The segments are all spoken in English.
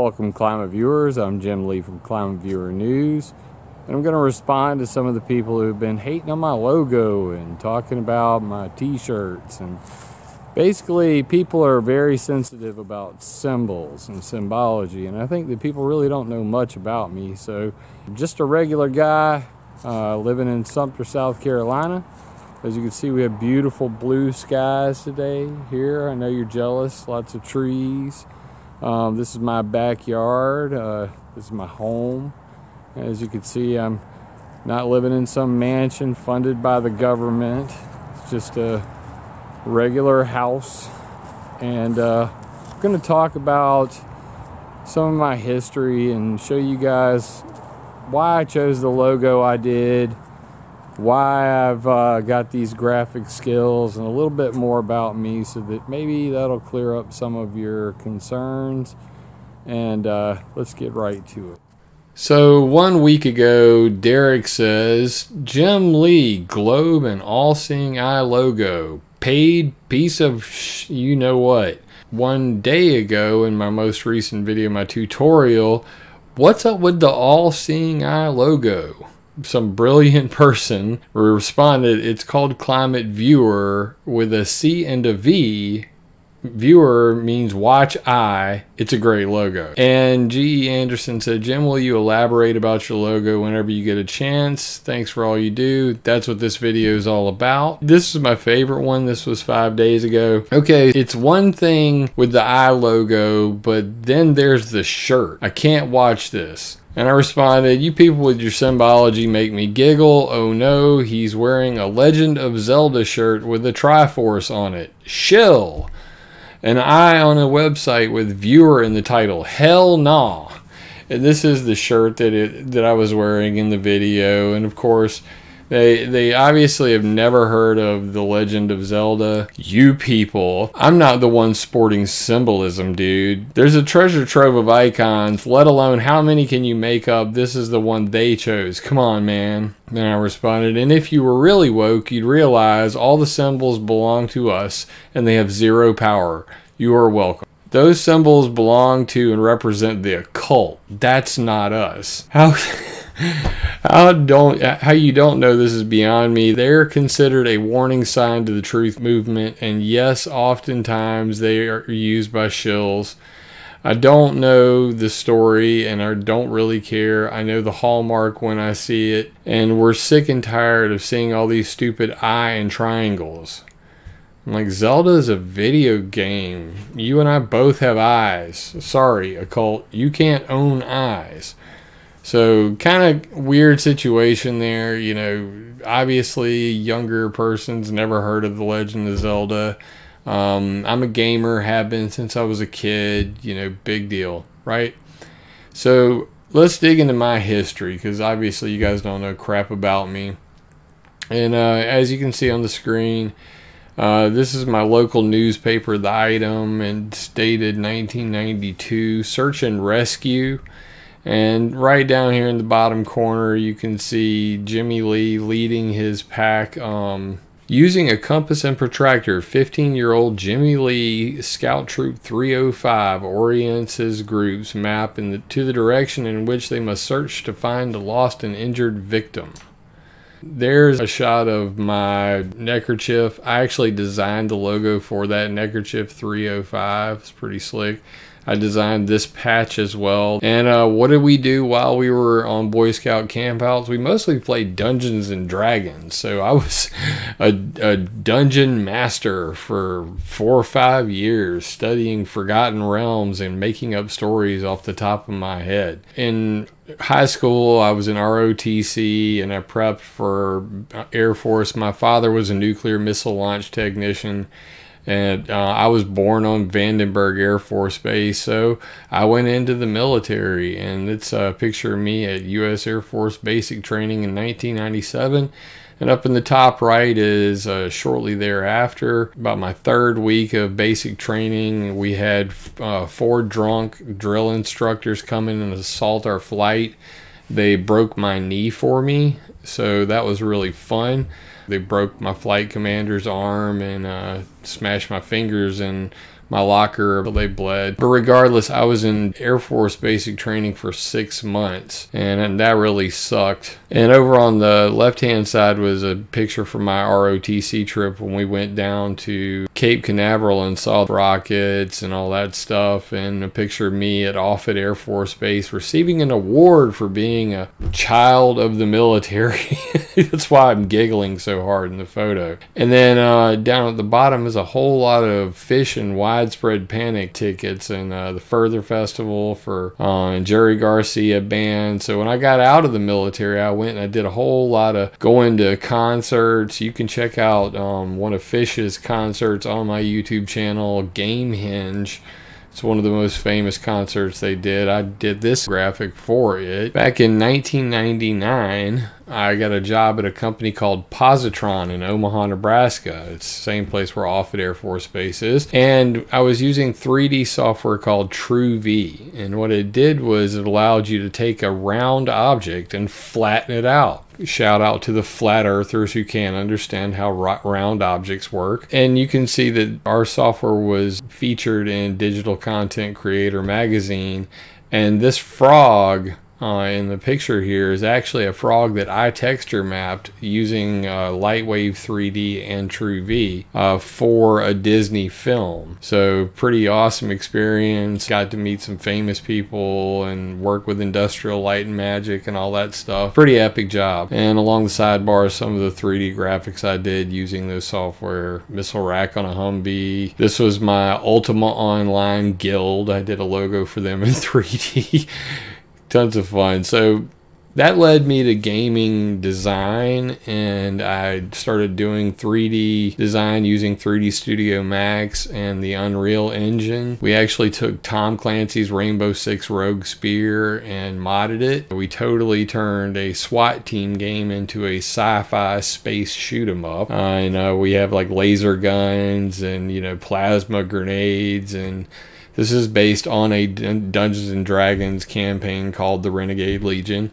Welcome Climate Viewers, I'm Jim Lee from Climate Viewer News and I'm going to respond to some of the people who've been hating on my logo and talking about my t-shirts. And basically people are very sensitive about symbols and symbology and I think that people really don't know much about me. So just a regular guy uh, living in Sumter, South Carolina. As you can see, we have beautiful blue skies today here. I know you're jealous, lots of trees. Um, this is my backyard. Uh, this is my home. As you can see, I'm not living in some mansion funded by the government. It's just a regular house. And uh, I'm going to talk about some of my history and show you guys why I chose the logo I did why I've uh, got these graphic skills and a little bit more about me so that maybe that'll clear up some of your concerns. And uh, let's get right to it. So, one week ago, Derek says Jim Lee, Globe and All Seeing Eye logo, paid piece of you know what. One day ago, in my most recent video, my tutorial, what's up with the All Seeing Eye logo? Some brilliant person responded, it's called Climate Viewer with a C and a V. Viewer means watch eye. It's a great logo. And G.E. Anderson said, Jim, will you elaborate about your logo whenever you get a chance? Thanks for all you do. That's what this video is all about. This is my favorite one. This was five days ago. Okay, it's one thing with the eye logo, but then there's the shirt. I can't watch this. And I responded, You people with your symbology make me giggle. Oh no, he's wearing a Legend of Zelda shirt with a Triforce on it. Shill. An eye on a website with viewer in the title. Hell nah. And this is the shirt that it that I was wearing in the video. And of course, they they obviously have never heard of The Legend of Zelda. You people. I'm not the one sporting symbolism, dude. There's a treasure trove of icons, let alone how many can you make up? This is the one they chose. Come on, man. Then I responded, and if you were really woke, you'd realize all the symbols belong to us and they have zero power. You are welcome. Those symbols belong to and represent the occult. That's not us. How how don't how you don't know this is beyond me. They're considered a warning sign to the truth movement, and yes, oftentimes they are used by shills. I don't know the story and I don't really care. I know the hallmark when I see it, and we're sick and tired of seeing all these stupid eye and triangles. like, Zelda is a video game. You and I both have eyes. Sorry, occult. You can't own eyes. So kind of weird situation there. You know, obviously younger person's never heard of the Legend of Zelda. Um, I'm a gamer, have been since I was a kid. You know, big deal, right? So let's dig into my history because obviously you guys don't know crap about me. And uh, as you can see on the screen, uh, this is my local newspaper, The Item, and dated 1992. Search and Rescue. And right down here in the bottom corner, you can see Jimmy Lee leading his pack. Um, using a compass and protractor, 15 year old Jimmy Lee, Scout Troop 305, orients his group's map in the, to the direction in which they must search to find a lost and injured victim. There's a shot of my neckerchief. I actually designed the logo for that neckerchief 305. It's pretty slick. I designed this patch as well. And uh, what did we do while we were on Boy Scout campouts? We mostly played Dungeons and Dragons. So I was a, a dungeon master for four or five years, studying Forgotten Realms and making up stories off the top of my head. In high school, I was in ROTC and I prepped for Air Force. My father was a nuclear missile launch technician and uh, I was born on Vandenberg Air Force Base, so I went into the military, and it's a picture of me at U.S. Air Force basic training in 1997. And up in the top right is uh, shortly thereafter, about my third week of basic training, we had uh, four drunk drill instructors come in and assault our flight. They broke my knee for me, so that was really fun. They broke my flight commander's arm and uh, smashed my fingers and my locker, but they bled. But regardless, I was in Air Force basic training for six months, and, and that really sucked. And over on the left hand side was a picture from my ROTC trip when we went down to Cape Canaveral and saw rockets and all that stuff, and a picture of me at Offutt Air Force Base receiving an award for being a child of the military. That's why I'm giggling so hard in the photo. And then uh, down at the bottom is a whole lot of Phish and wild widespread panic tickets and uh, the Further Festival for uh, Jerry Garcia band. So when I got out of the military, I went and I did a whole lot of going to concerts. You can check out um, one of Phish's concerts on my YouTube channel, Gamehendge. It's one of the most famous concerts they did. I did this graphic for it. Back in 1999, I got a job at a company called Positron in Omaha, Nebraska. It's the same place where Offutt Air Force Base is. And I was using 3D software called TrueV. And what it did was it allowed you to take a round object and flatten it out shout out to the flat earthers who can't understand how round objects work. And you can see that our software was featured in Digital Content Creator magazine. And this frog uh, in the picture here is actually a frog that I texture mapped using uh, Lightwave 3D and TrueV uh, for a Disney film. So pretty awesome experience. Got to meet some famous people and work with Industrial Light and Magic and all that stuff. Pretty epic job. And along the sidebar, some of the 3D graphics I did using those software. Missile rack on a Humvee. This was my Ultima Online guild. I did a logo for them in 3D tons of fun. So that led me to gaming design and I started doing 3D design using 3D Studio Max and the Unreal Engine. We actually took Tom Clancy's Rainbow Six Rogue Spear and modded it. We totally turned a SWAT team game into a sci-fi space shoot 'em up. Uh, you know, we have like laser guns and you know plasma grenades and this is based on a Dungeons and Dragons campaign called the Renegade Legion.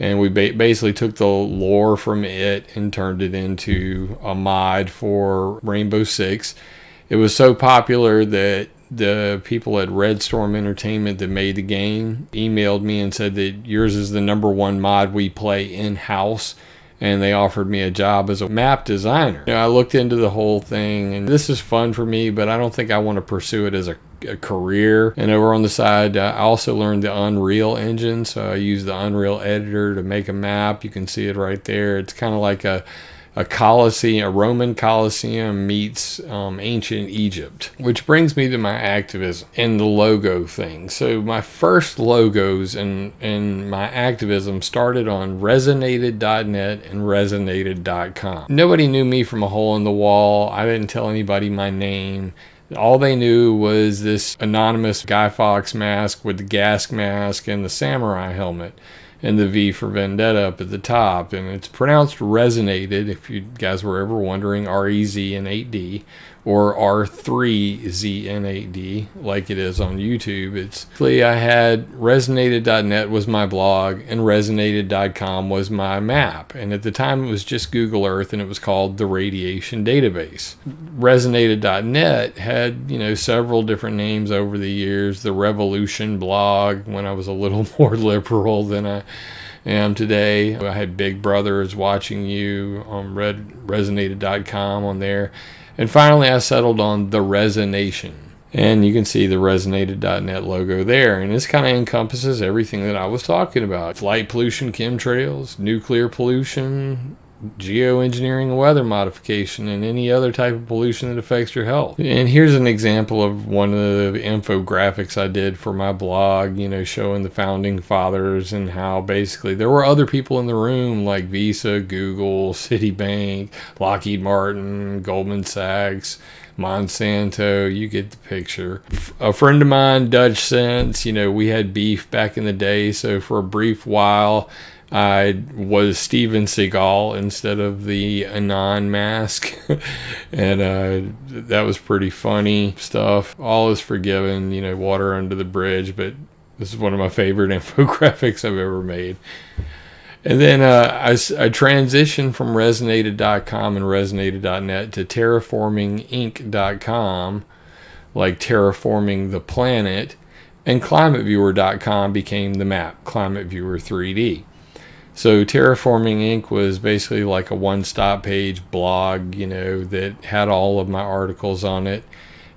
And we ba basically took the lore from it and turned it into a mod for Rainbow Six. It was so popular that the people at Red Storm Entertainment that made the game emailed me and said that yours is the number one mod we play in house and they offered me a job as a map designer. You know, I looked into the whole thing and this is fun for me, but I don't think I want to pursue it as a a career. And over on the side, I also learned the Unreal engine. So I use the Unreal editor to make a map. You can see it right there. It's kind of like a a Colosseum, a Roman Colosseum meets um, ancient Egypt, which brings me to my activism and the logo thing. So my first logos and and my activism started on resonated.net and resonated.com. Nobody knew me from a hole in the wall. I didn't tell anybody my name. All they knew was this anonymous Guy Fawkes mask with the gas mask and the samurai helmet and the V for Vendetta up at the top. And it's pronounced resonated, if you guys were ever wondering, R E Z and 8D or R3ZN8D, like it is on YouTube. It's I had resonated.net was my blog and resonated.com was my map. And at the time it was just Google Earth and it was called the Radiation Database. Resonated.net had, you know, several different names over the years. The Revolution blog when I was a little more liberal than I am today. I had Big Brothers watching you on red resonated.com on there. And finally, I settled on the Resonation. And you can see the resonated.net logo there. And this kind of encompasses everything that I was talking about flight pollution, chemtrails, nuclear pollution, geoengineering weather modification and any other type of pollution that affects your health. And here's an example of one of the infographics I did for my blog, you know, showing the founding fathers and how basically there were other people in the room like Visa, Google, Citibank, Lockheed Martin, Goldman Sachs, Monsanto, you get the picture. A friend of mine, Dutchsinse, you know, we had beef back in the day, so for a brief while, I was Steven Seagal instead of the Anon mask. and uh, that was pretty funny stuff. All is forgiven, you know, water under the bridge, but this is one of my favorite infographics I've ever made. And then uh, I, I transitioned from resonated.com and resonated.net to terraforminginc.com, like terraforming the planet, and climateviewer.com became the map, Climate Viewer 3D. So Terraforming Inc. was basically like a one-stop page blog, you know, that had all of my articles on it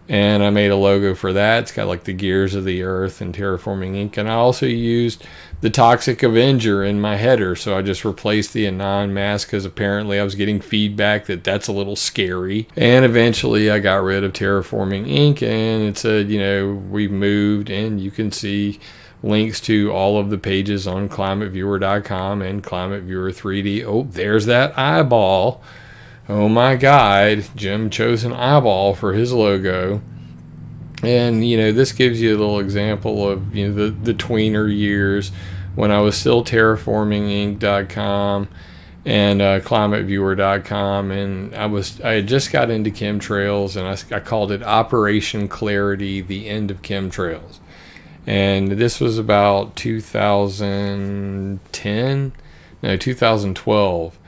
and I made a logo for that. It's got like the gears of the earth and Terraforming Inc. And I also used the Toxic Avenger in my header, so I just replaced the Anon mask because apparently I was getting feedback that that's a little scary. And eventually I got rid of Terraforming Inc. and it said, you know, we moved, and you can see links to all of the pages on climateviewer.com and climateviewer 3D. Oh, there's that eyeball oh my god, Jim chose an eyeball for his logo. And you know, this gives you a little example of you know the, the tweener years when I was still terraforminginc.com and uh, climateviewer.com and I was I had just got into chemtrails and I, I called it Operation Clarity the end of chemtrails and this was about 2010 no 2012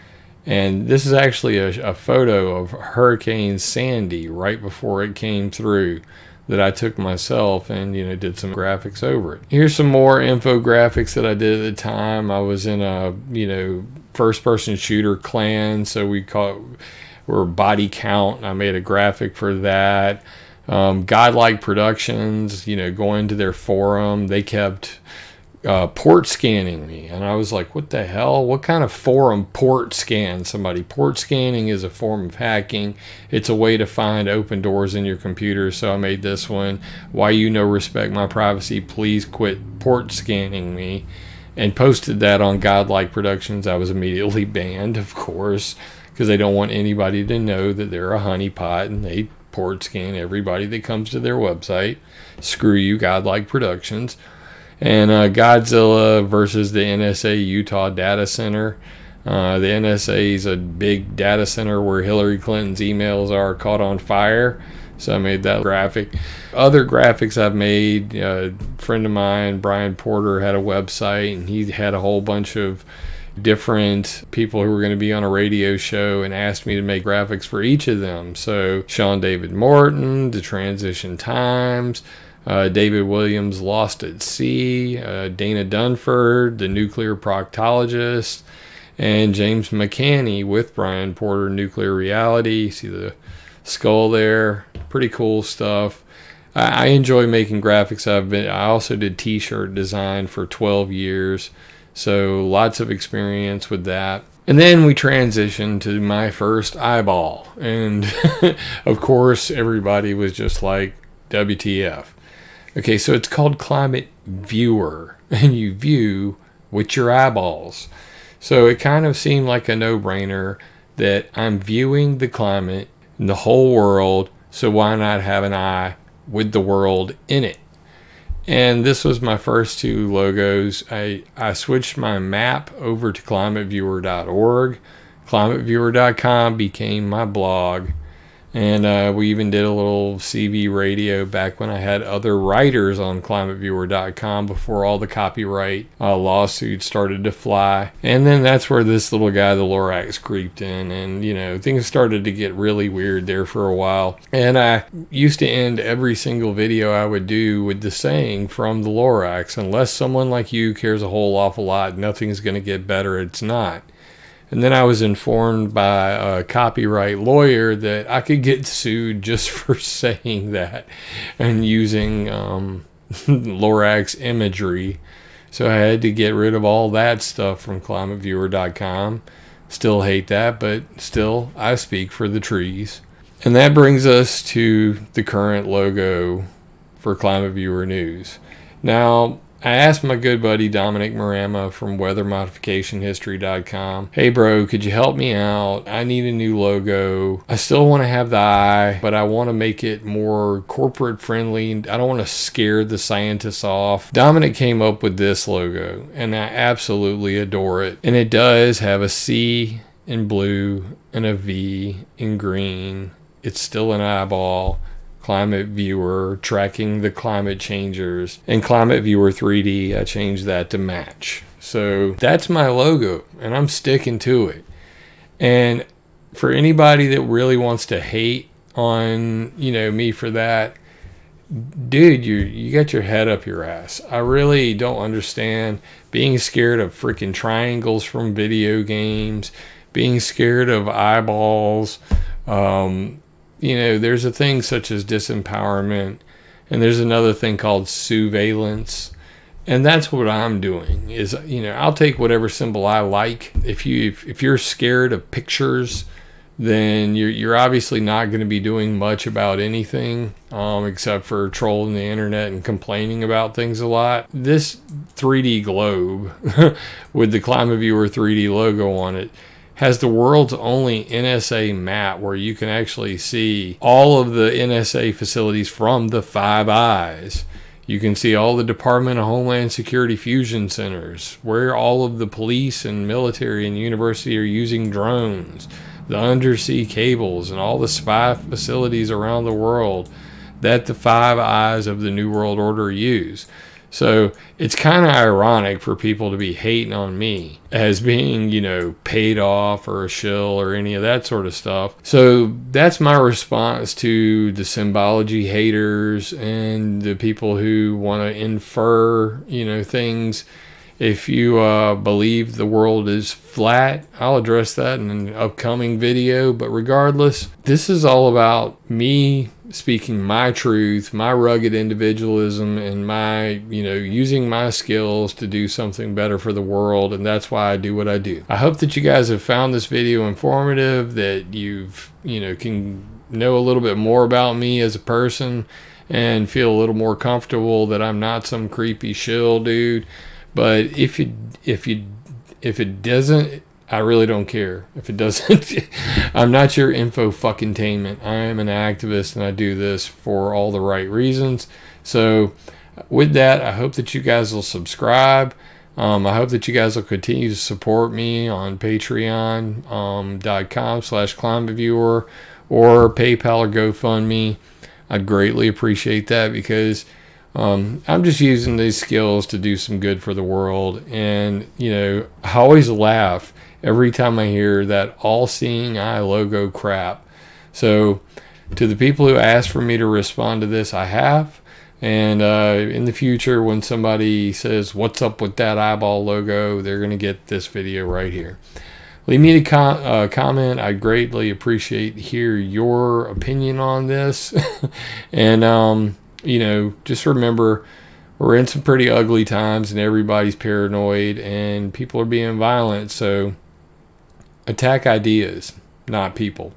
and this is actually a, a, photo of Hurricane Sandy right before it came through that I took myself and you know did some graphics over it. Here's some more infographics that I did at the time. I was in a you know first person shooter clan, so we call we're body count. I made a graphic for that. Um, Godlike Productions, you know, going to their forum, they kept uh, port scanning me. And I was like, what the hell? What kind of forum port scan somebody? Port scanning is a form of hacking. It's a way to find open doors in your computer. So I made this one. Why you no respect my privacy, please quit port scanning me. And posted that on Godlike Productions. I was immediately banned, of course, because they don't want anybody to know that they're a honeypot and they port scan everybody that comes to their website. Screw you, Godlike Productions and uh, Godzilla versus the NSA Utah Data Center. Uh, the NSA is a big data center where Hillary Clinton's emails are caught on fire. So I made that graphic. Other graphics I've made, uh, a friend of mine, Brian Porter, had a website and he had a whole bunch of different people who were going to be on a radio show and asked me to make graphics for each of them. So Sean David Morton, The Transition Times, uh, David Williams, Lost at Sea, uh, Dana Durnford, the nuclear proctologist, and James McCanney with Brian Porter, Nuclear Reality. See the skull there? Pretty cool stuff. I, I enjoy making graphics. I've been. I also did T-shirt design for 12 years, so lots of experience with that. And then we transitioned to my first eyeball. And of course, everybody was just like, WTF. Okay, so it's called Climate Viewer, and you view with your eyeballs. So it kind of seemed like a no brainer that I'm viewing the climate in the whole world, so why not have an eye with the world in it? And this was my first two logos. I, I switched my map over to climateviewer.org. Climateviewer.com became my blog. And uh, we even did a little CV radio back when I had other writers on climateviewer.com before all the copyright uh, lawsuits started to fly. And then that's where this little guy, the Lorax, creeped in. And, you know, things started to get really weird there for a while. And I used to end every single video I would do with the saying from the Lorax unless someone like you cares a whole awful lot, nothing's going to get better. It's not. And then I was informed by a copyright lawyer that I could get sued just for saying that and using um, Lorax imagery. So I had to get rid of all that stuff from climateviewer.com. Still hate that, but still, I speak for the trees. And that brings us to the current logo for Climate Viewer News. Now, I asked my good buddy Dominic Marama from weathermodificationhistory.com, hey bro, could you help me out? I need a new logo. I still want to have the eye, but I want to make it more corporate friendly. I don't want to scare the scientists off. Dominic came up with this logo, and I absolutely adore it. And it does have a C in blue and a V in green. It's still an eyeball Climate Viewer, tracking the climate changers, and Climate Viewer 3D, I changed that to match. So that's my logo, and I'm sticking to it. And for anybody that really wants to hate on, you know, me for that, dude, you you got your head up your ass. I really don't understand being scared of freaking triangles from video games, being scared of eyeballs. Um, you know, there's a thing such as disempowerment, and there's another thing called surveillance. And that's what I'm doing is, you know, I'll take whatever symbol I like. If you if, if you're scared of pictures, then you're, you're obviously not going to be doing much about anything um, except for trolling the internet and complaining about things a lot. This 3D globe with the Climate Viewer 3D logo on it has the world's only NSA map where you can actually see all of the NSA facilities from the Five Eyes. You can see all the Department of Homeland Security fusion centers, where all of the police and military and university are using drones the undersea cables, and all the spy facilities around the world that the Five Eyes of the New World Order use. So it's kind of ironic for people to be hating on me as being, you know, paid off or a shill or any of that sort of stuff. So that's my response to the symbology haters and the people who want to infer, you know, things if you uh, believe the world is flat, I'll address that in an upcoming video. But regardless, this is all about me speaking my truth, my rugged individualism, and my, you know, using my skills to do something better for the world. And that's why I do what I do. I hope that you guys have found this video informative, that you've, you know, can know a little bit more about me as a person and feel a little more comfortable that I'm not some creepy shill dude. But if you if you if it doesn't, I really don't care. If it doesn't, I'm not your info fucking tainment. I am an activist and I do this for all the right reasons. So, with that, I hope that you guys will subscribe. Um, I hope that you guys will continue to support me on patreon.com um, slash climateviewer or PayPal or GoFundMe. I'd greatly appreciate that because um, I'm just using these skills to do some good for the world. And, you know, I always laugh every time I hear that all seeing eye logo crap. So, to the people who asked for me to respond to this, I have. And uh, in the future, when somebody says, What's up with that eyeball logo? they're going to get this video right here. Leave me a com uh, comment. I greatly appreciate hear your opinion on this. and, um, you know, just remember we're in some pretty ugly times and everybody's paranoid and people are being violent. So attack ideas, not people.